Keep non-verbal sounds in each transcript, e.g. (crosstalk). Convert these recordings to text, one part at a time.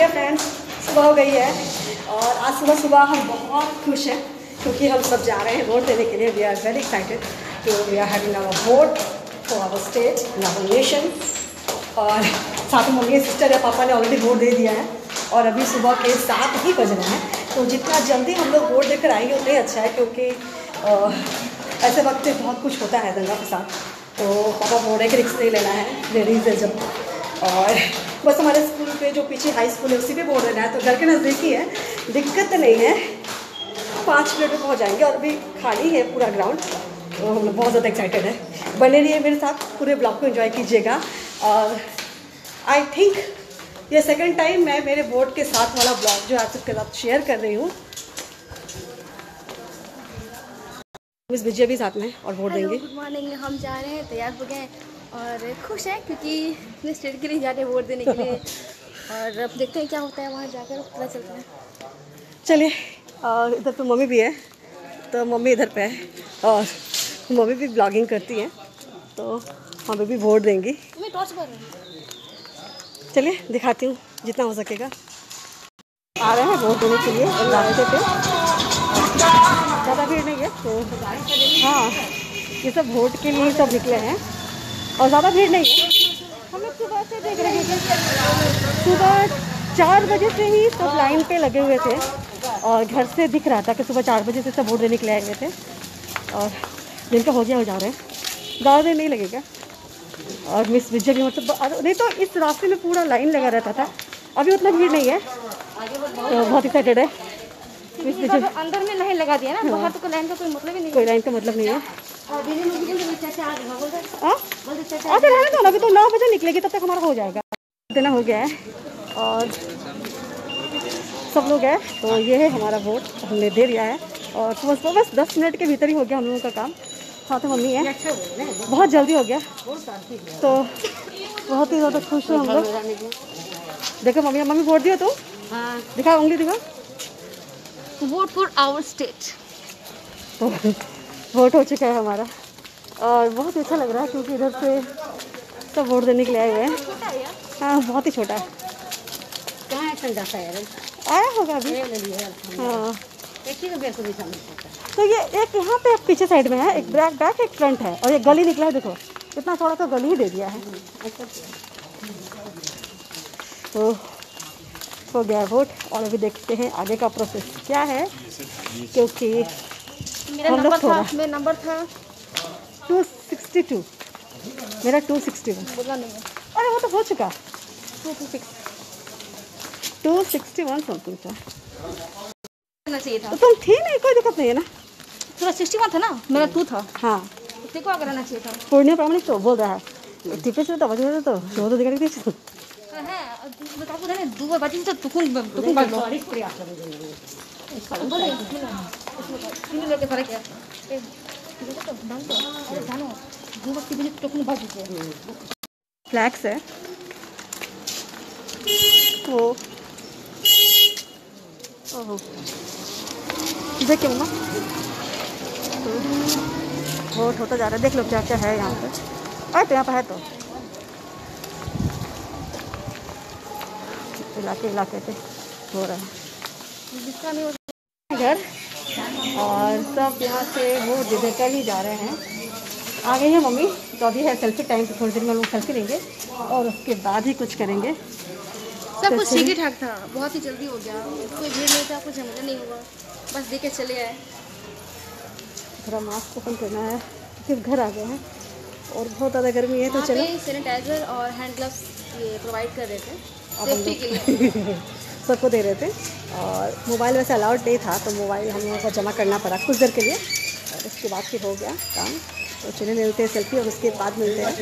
Dear friends सुबह हो गई है और आज सुबह सुबह हम बहुत खुश हैं क्योंकि हम सब जा रहे हैं वोट देने के लिए। वी आर वेरी एक्साइटेड तो we are having our vote for our state in our nation और साथ में मम्मी सिस्टर या पापा ने ऑलरेडी वोट दे दिया है और अभी सुबह के सात ही बज रहे हैं। तो जितना जल्दी हम लोग वोट देकर आएँगे, उतना ही अच्छा है क्योंकि ऐसे वक्त पे बहुत कुछ होता है दंगा फसाद तो पापा बोल रहे हैं कि रिक्स नहीं लेना है लेडीज़ है जब। और बस हमारे स्कूल पे जो पीछे हाई स्कूल है उसी पे बोर्ड देना है तो घर के नज़दीक ही है। दिक्कत नहीं है। पाँच मिनट में पहुँच जाएँगे और अभी खाली है पूरा ग्राउंड तो हम लोग बहुत ज़्यादा एक्साइटेड है। बने रहिए मेरे साथ पूरे ब्लॉग को एंजॉय कीजिएगा। और आई थिंक ये सेकेंड टाइम मैं मेरे बोर्ड के साथ वाला ब्लॉग जो आप सबके साथ शेयर कर रही हूँ। मिस विजय भी साथ में और वोट देंगे। गुड मॉर्निंग हम जा रहे हैं तैयार हो गए हैं। और खुश हैं क्योंकि अपने स्टेट के लिए जा रहे वोट देने के लिए (laughs) और अब देखते हैं क्या होता है वहाँ जाकर पता चलता है। चलिए और इधर पे मम्मी भी है तो मम्मी इधर पे है और मम्मी भी ब्लॉगिंग करती हैं तो हमें भी वोट देंगी। टॉर्च कर चलिए दिखाती हूँ जितना हो सकेगा। आ रहे हैं वोट देने के लिए रास्ते पे ज़्यादा भीड़ नहीं है तो हाँ ये सब वोट के लिए सब निकले हैं। और ज़्यादा भीड़ नहीं है। हम लोग सुबह से देख रहे थे सुबह चार बजे से ही सब लाइन पे लगे हुए थे और घर से दिख रहा था कि सुबह चार बजे से सब वोट देने के लिए आए हुए थे। और जिनका हो गया हो जा रहे हैं। ज़्यादा देर नहीं लगेगा और मिस विजय भी मतलब नहीं तो इस रास्ते में पूरा लाइन लगा रहता था। अभी उतना भीड़ नहीं है। तो बहुत एक्साइटेड है। मिस विजय अंदर में लाइन लगा दिया ना बाहर तो लाइन का कोई मतलब ही नहीं कोई लाइन का मतलब नहीं है। और हाँ। अच्छा रहने दो ना अभी तो नौ बजे निकलेगी तब तक हमारा हो जाएगा। देना हो गया है और सब लोग हैं तो ये है हमारा वोट हमने दे दिया है। और सुबह सुबह बस दस मिनट के भीतर ही हो गया हम लोगों का काम। साथ में मम्मी है। बहुत जल्दी हो गया। तो बहुत ही ज़्यादा खुश हूँ हम लोग। देखो मम्मी मम्मी वोट दियो तुम हाँ। दिखा उंगली दिखा वोट फॉर आवर स्टेट तो वोट हो चुका है हमारा। और बहुत अच्छा लग रहा है क्योंकि इधर से सब वोट देने के लिए आए हुए हैं। है बहुत ही छोटा है। कहाँ ठंडा सा आया होगा अभी। हाँ। तो ये एक यहाँ पे पीछे साइड में है एक ब्रैक बैक एक फ्रंट है और ये गली निकला है देखो। इतना थोड़ा तो गली ही दे दिया है। तो हो गया वोट और अभी देखते हैं आगे का प्रोसेस क्या है क्योंकि मेरा नंबर था मेरा नंबर था। टू सिक्सटी टू मेरा टू सिक्सटी वन बोला नहीं अरे वो तो हो चुका। Two two six two sixty one something था। चाहिए था। तो तुम थी नहीं कोई दिक्कत नहीं है ना? थोड़ा सिक्सटी वन था ना? मेरा टू था। हाँ। उसे क्या करना चाहिए था? पूर्णिया प्रामाणिक तो बोल रहा है। टिपे से तो बजे तो तो वो हाँ, हाँ, तो दिखा दीजिए तो बताओ दो बजे तो तुकुन तुकुन बालो। ತಿನ್ನಬೇಕು ಹೊರಗೆ देखिए मम्मा बहुत होता जा रहा है देख लो क्या क्या है यहाँ पे अरे तो यहाँ पर है तो इलाके इलाके पे हो रहा है घर और सब यहाँ से वो देकर ही जा रहे हैं। आ गई है मम्मी तो अभी है सेल्फी टाइम तो थोड़ी देर में लोग सेल्फी लेंगे और उसके बाद ही कुछ करेंगे। सब कुछ ठीक ही ठाक था बहुत ही जल्दी हो गया। कोई भीड़ नहीं था कुछ झमेला नहीं हुआ। बस दे के चले आए। थोड़ा मास्क ओपन करना है फिर घर आ गए हैं। और बहुत ज़्यादा गर्मी है तो चलो। सैनिटाइजर और हैंड ग्लव्स ये प्रोवाइड कर रहे थे। सेफ्टी के लिए। (laughs) सबको दे रहे थे। और मोबाइल वैसे अलाउड नहीं था तो मोबाइल हम लोगों को जमा करना पड़ा कुछ देर के लिए। और उसके बाद फिर हो गया काम। तो चलिए मिलते हैं सेल्फी और उसके बाद मिलते हैं।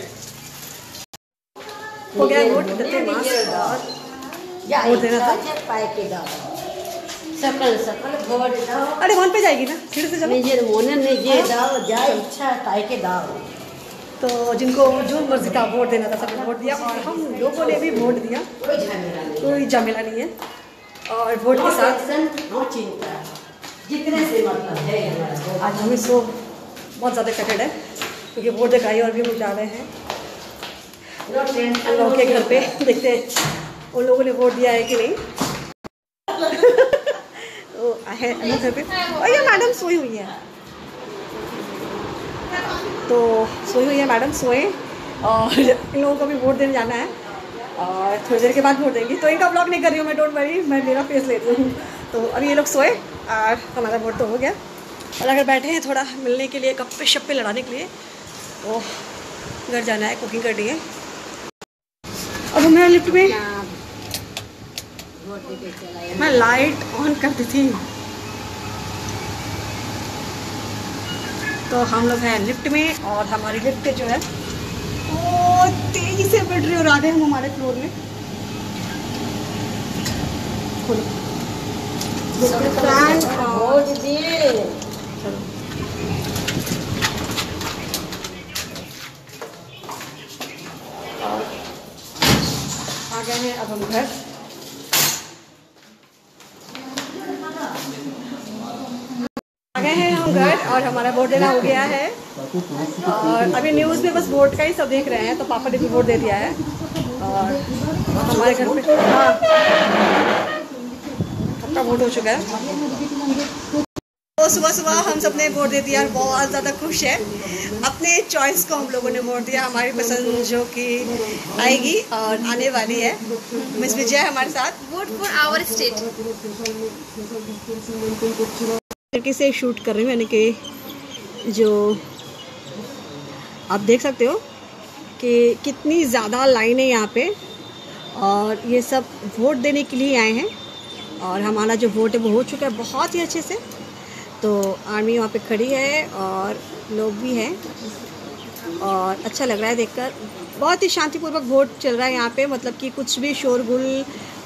हो गया वोट देते हैं देना था। सकल सकल भोट दाओ अरे वन पे जाएगी ना? सीढ़ी से चलो निजेर मोने निजे दाओ जा इच्छा ताई के दाओ तो जिनको जो मर्ज़ी का वोट देना था सबने वोट दिया। और हम लोगों ने भी वोट दिया। कोई झमेला नहीं है। और वोट के साथ टेंशन नो चिंता। जितने से मतलब है आज हमें सो बहुत ज़्यादा एक्साइटेड है क्योंकि वोट दिखाई और भी हम जा रहे हैं हम लोग के घर पे देखते हैं उन लोगों ने वोट दिया है कि नहीं? (laughs) तो है घर पे। और ये मैडम सोई हुई है। तो सोई हुई है मैडम सोए और इन लोगों को भी वोट देने जाना है। और थोड़ी देर के बाद वोट देंगी। तो इनका ब्लॉग नहीं कर रही हूँ मैं डोंट वरी मैं मेरा फेस ले रही हूँ। तो अभी ये लोग सोए और हमारा वोट तो हो गया। और अगर बैठे हैं थोड़ा मिलने के लिए, गप्पे शप्पे लड़ाने के लिए तो घर जाना है कुकिंग करनी है। अब हम मेरा लिफ्ट में मैं लाइट ऑन करती थी। तो हम लोग हैं लिफ्ट में और हमारी लिफ्ट जो है वो तेज़ी से बढ़ रही और आ गए हम हमारे फ्लोर में। और आ गए हैं अब हम घर। आ गए हैं हम घर और हमारा देना हो गया है। और अभी न्यूज़ में बस वोट का ही सब देख रहे हैं तो पापा ने भी वोट दे दिया है। और हमारे घर पे हाँ। सबका वोट हो चुका है। तो सुबह सुबह हम सबने वोट दे दिया और बहुत ज़्यादा खुश है। अपने चॉइस को हम लोगों ने वोट दिया हमारी पसंद जो कि आएगी और आने वाली है। मिस विजय हमारे साथ। वोट फॉर आवर स्टेट तरीके से शूट कर रही हूँ यानी कि जो आप देख सकते हो कि कितनी ज़्यादा लाइन है यहाँ पे और ये सब वोट देने के लिए आए हैं और हमारा जो वोट है वो हो चुका है बहुत ही अच्छे से। तो आर्मी वहाँ पे खड़ी है और लोग भी हैं और अच्छा लग रहा है देखकर। बहुत ही शांतिपूर्वक वोट चल रहा है यहाँ पे मतलब कि कुछ भी शोरगुल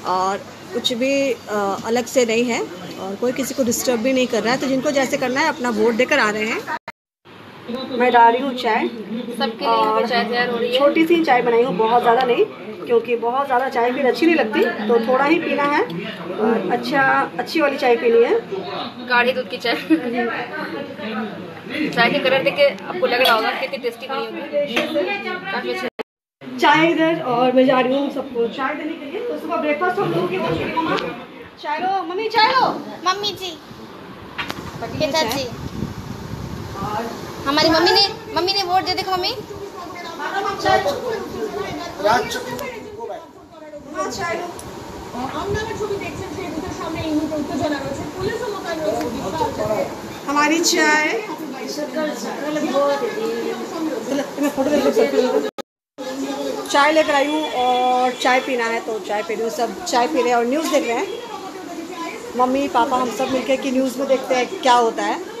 और कुछ भी अलग से नहीं है और कोई किसी को डिस्टर्ब भी नहीं कर रहा है। तो जिनको जैसे करना है अपना वोट देकर आ रहे हैं। मैं डाल रही हूँ चाय। सबके लिए चाय तैयार हो रही है। छोटी सी चाय बनाई हूँ बहुत ज़्यादा नहीं क्योंकि बहुत ज़्यादा चाय फिर अच्छी नहीं लगती तो थोड़ा ही पीना है। और अच्छा अच्छी वाली चाय पीनी है। गाढ़ी दूध की चाय। चाय के कलर देख के आपको लग रहा होगा कितनी टेस्टी बनी होगी। चाय इधर और मैं जा रही हूँ सबको चाय देने के लिए। तो सुबह ब्रेकफास्ट हम लोग मम्मा। चाय लो मम्मी चाय लो। मम्मी जी। चाय। और हमारी मम्मी ने मम्मी ने वोट दे, देखो मम्मी। हमारी चाय चाय लेकर आई हूँ और चाय पीना है तो चाय पी रही हूँ। सब चाय पी रहे हैं और न्यूज़ देख रहे हैं। मम्मी, पापा, हम सब मिलकर कि न्यूज़ में देखते हैं क्या होता है।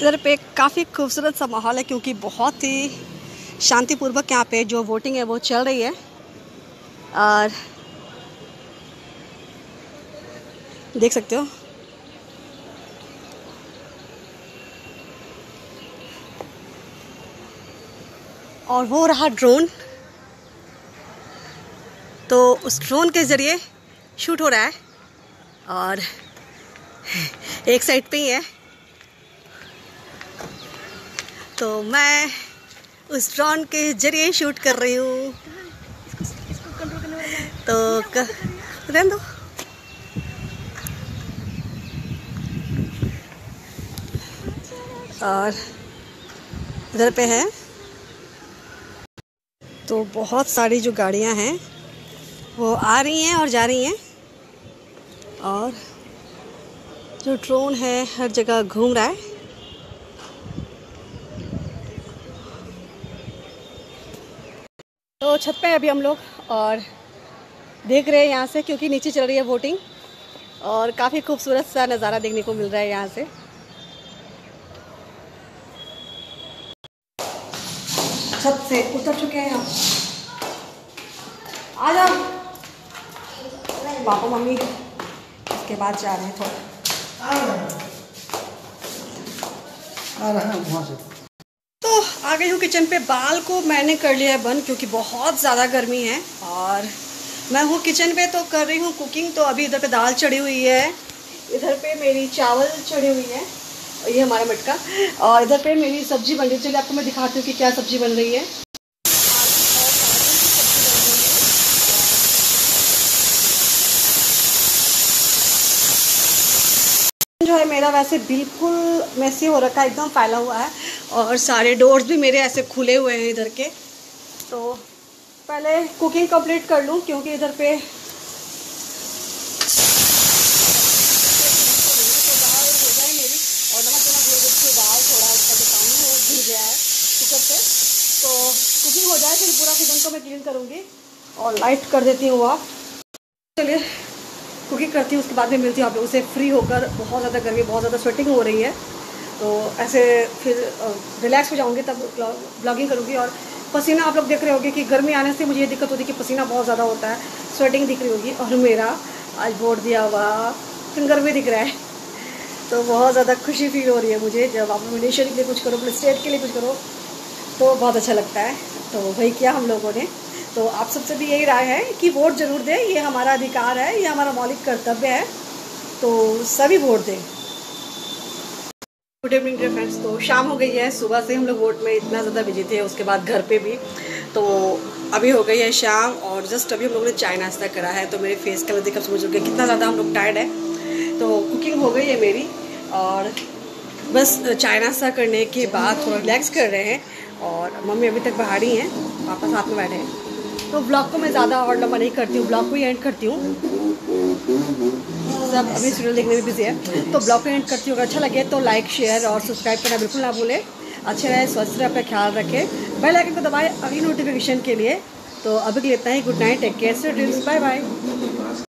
इधर पे काफ़ी खूबसूरत सा माहौल है क्योंकि बहुत ही शांतिपूर्वक यहाँ पे जो वोटिंग है वो चल रही है। और देख सकते हो। और वो रहा ड्रोन तो उस ड्रोन के ज़रिए शूट हो रहा है। और एक साइड पे ही है। तो मैं उस ड्रोन के ज़रिए शूट कर रही हूँ। तो रहने दो। और इधर पे है। तो बहुत सारी जो गाड़ियाँ हैं, वो आ रही हैं और जा रही हैं। और जो ड्रोन है, हर जगह घूम रहा है। तो छत पे अभी हम लोग और देख रहे हैं यहाँ से, क्योंकि नीचे चल रही है वोटिंग और काफ़ी खूबसूरत सा नज़ारा देखने को मिल रहा है यहाँ से। छत से उतर चुके हैं हम। आ जाओ। पापा, मम्मी, इसके बाद जा रहे हैं थोड़ा। आ रहा वहाँ से। तो आ गई हूँ किचन पे। बाल को मैंने कर लिया है बंद, क्योंकि बहुत ज़्यादा गर्मी है। और मैं हूँ किचन पे तो कर रही हूँ कुकिंग तो अभी इधर पे दाल चढ़ी हुई है। इधर पे मेरी चावल चढ़ी हुई है। ये हमारा मटका। और इधर पे मेरी सब्ज़ी बन रही है। चलिए आपको मैं दिखाती हूँ कि क्या सब्ज़ी बन रही है जो है मेरा वैसे बिल्कुल मैसी हो रखा है, एकदम फैला हुआ है और सारे डोर्स भी मेरे ऐसे खुले हुए हैं इधर के। तो पहले कुकिंग कंप्लीट कर लूँ, क्योंकि इधर पे तो कुकिंग हो जाए, फिर पूरा किचन को मैं क्लीन करूँगी और लाइट कर देती हूँ आप चलिए कुकिंग करती हूँ, उसके बाद में मिलती हूँ आप लोगों से। फ्री होकर बहुत ज़्यादा गर्मी, बहुत ज़्यादा स्वेटिंग हो रही है। तो ऐसे फिर रिलैक्स हो जाऊँगी तब ब्लॉगिंग करूँगी और पसीना आप लोग देख रहे होंगे कि गर्मी आने से मुझे ये दिक्कत होती है कि पसीना बहुत ज़्यादा होता है स्वेटिंग दिख रही होगी और मेरा आज बोर्ड दिया हुआ फिंगर भी दिख रहा है। तो बहुत ज़्यादा खुशी फील हो रही है मुझे जब आप नेशन के लिए कुछ करो, अपने स्टेट के लिए कुछ करो तो बहुत अच्छा लगता है। तो वही किया हम लोगों ने। तो आप सबसे भी यही राय है कि वोट ज़रूर दें, ये हमारा अधिकार है, ये हमारा मौलिक कर्तव्य है तो सभी वोट दें। गुड इवनिंग फ्रेंड्स तो शाम हो गई है, सुबह से हम लोग वोट में इतना ज़्यादा बिज़ी थे, उसके बाद घर पे भी। तो अभी हो गई है शाम और जस्ट अभी हम लोगों ने चाय नाश्ता करा है तो मेरे फेस कलर देखकर समझ लोगे कितना ज़्यादा हम लोग टायर्ड है। तो कुकिंग हो गई है मेरी और बस चाय नाश्ता करने के बाद थोड़ा रिलैक्स कर रहे हैं और मम्मी अभी तक बाहर ही हैं, पापा साथ में बैठे हैं। तो ब्लॉग को मैं ज़्यादा और लंबा नहीं करती हूँ ब्लॉग को ही एंड करती हूँ। सब अभी सीरियल देखने में बिज़ी है। तो ब्लॉग को एंड करती हूँ, अगर अच्छा लगे तो लाइक शेयर और सब्सक्राइब करना बिल्कुल ना भूलें। अच्छे रहे, स्वस्थ रहे, अपना ख्याल रखें। बेल आइकन को दबाएँ अगली नोटिफिकेशन के लिए। तो अभी के लिए इतना ही। Good night take care dreams bye bye